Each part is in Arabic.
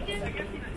Biden.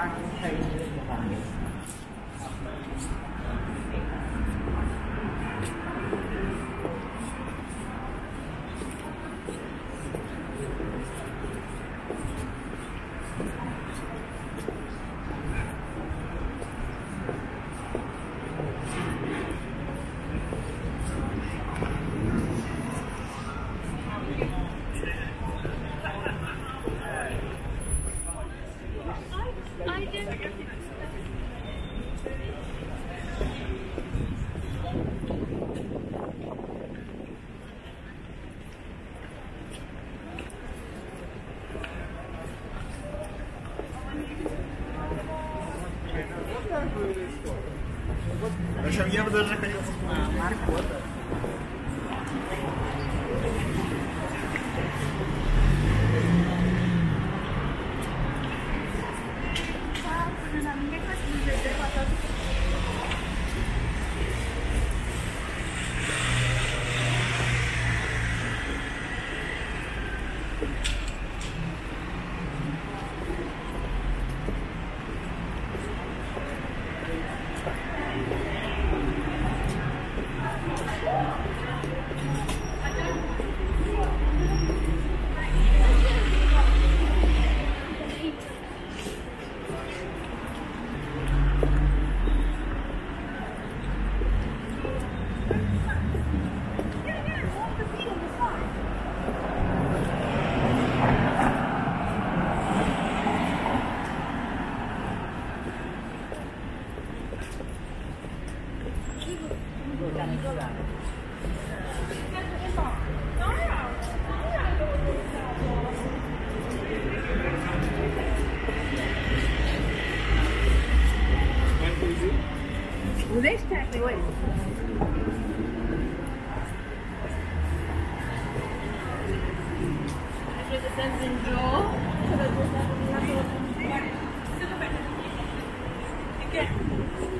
parking the provided.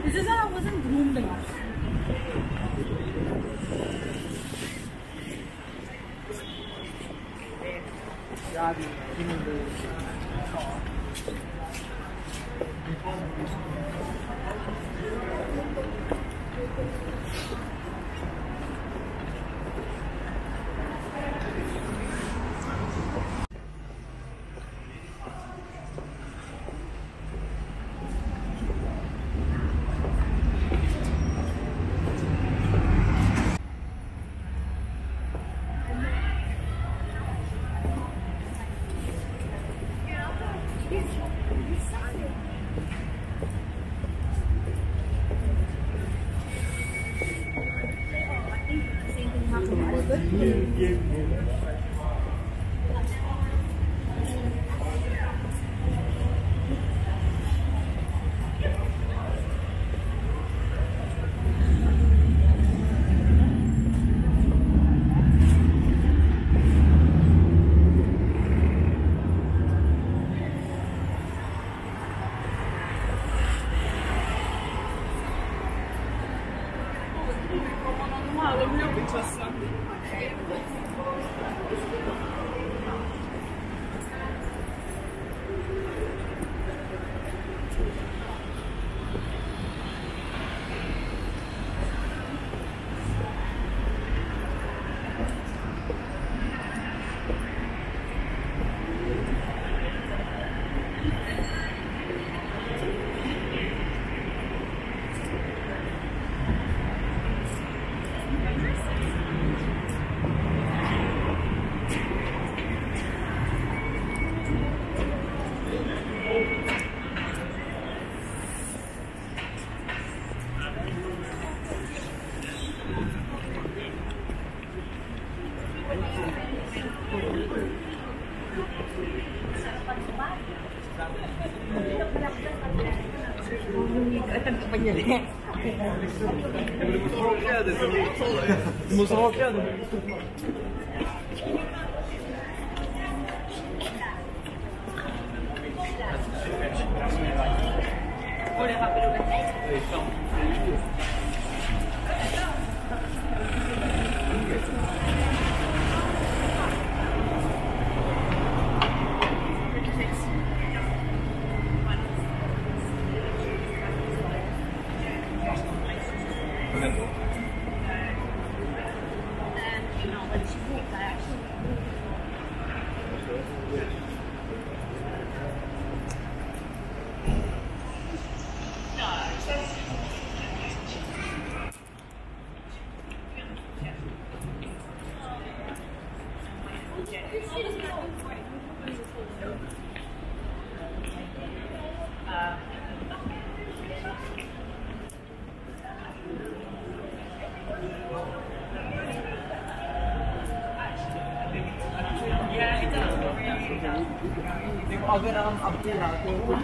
This is how I wasn't groomed enough. just something. bloqueado. Olha, rápido, Então. Thank you.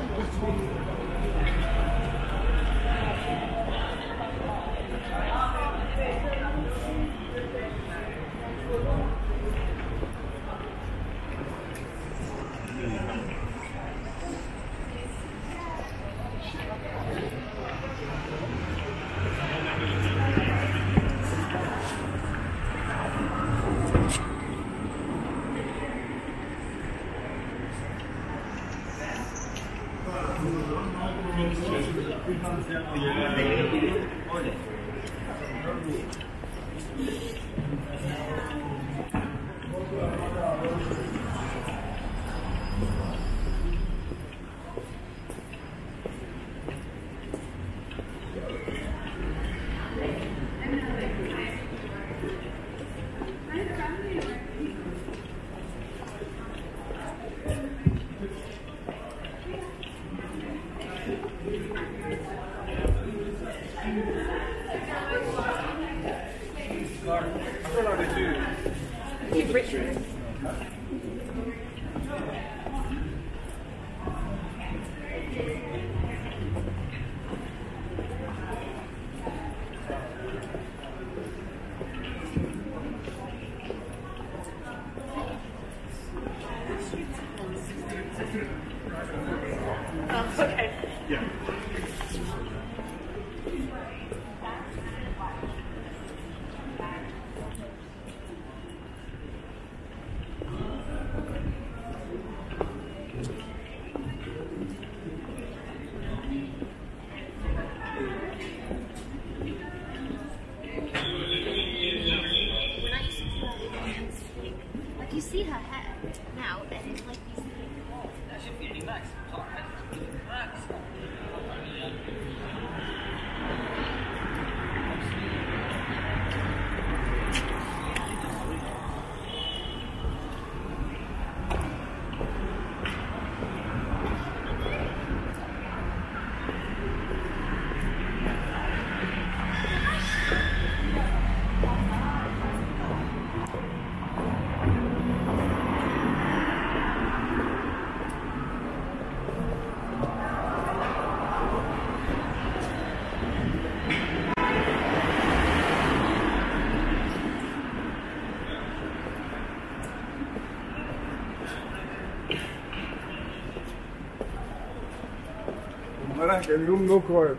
كان يوم نكره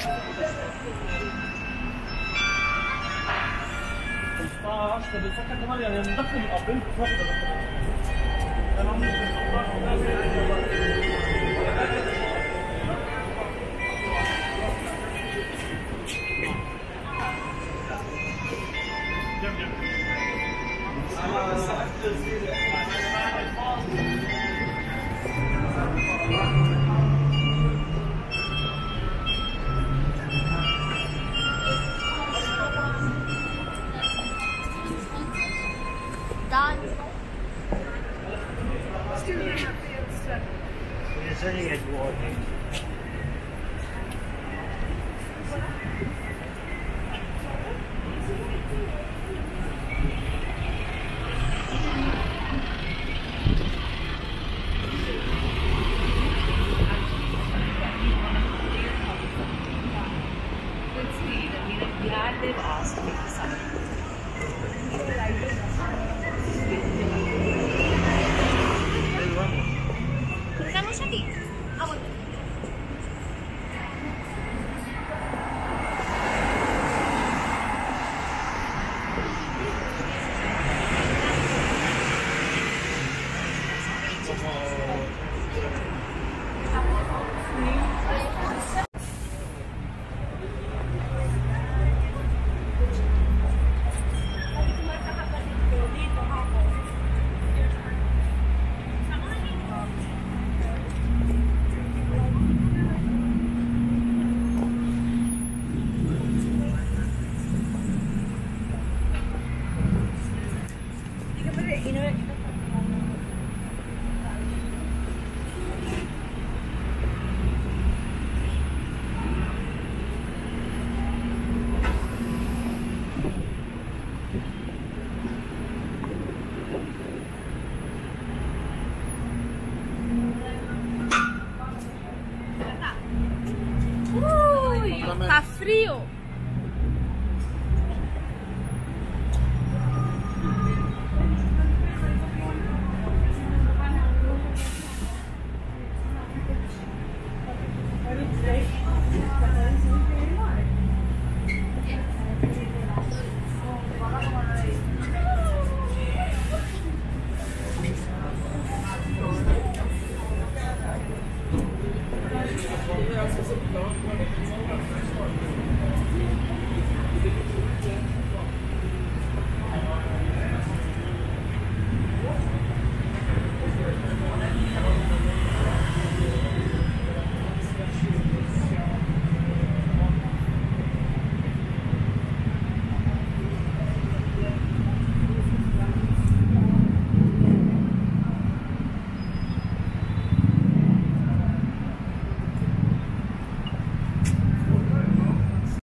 15 طب الفكرة كمان يعني ندخل الابريل في واحدة ده أنا عمري ما كنت they've Ui, tá frio.